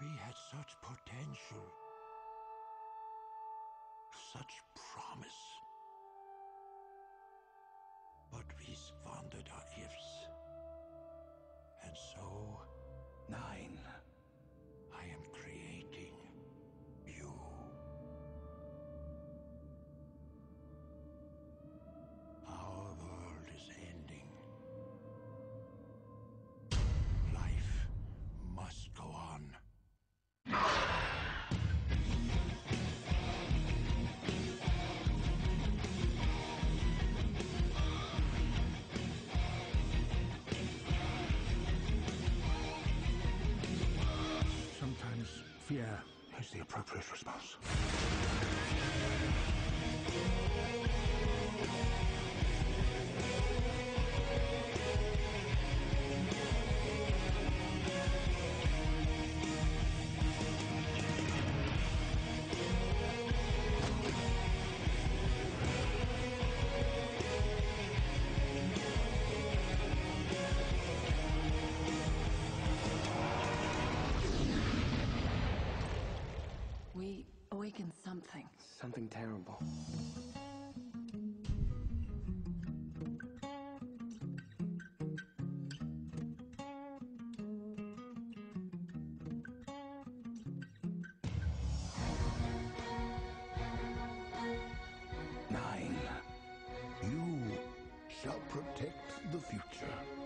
We had such potential, such promise. Is the appropriate response. We awakened something. Something terrible. Nine. You shall protect the future.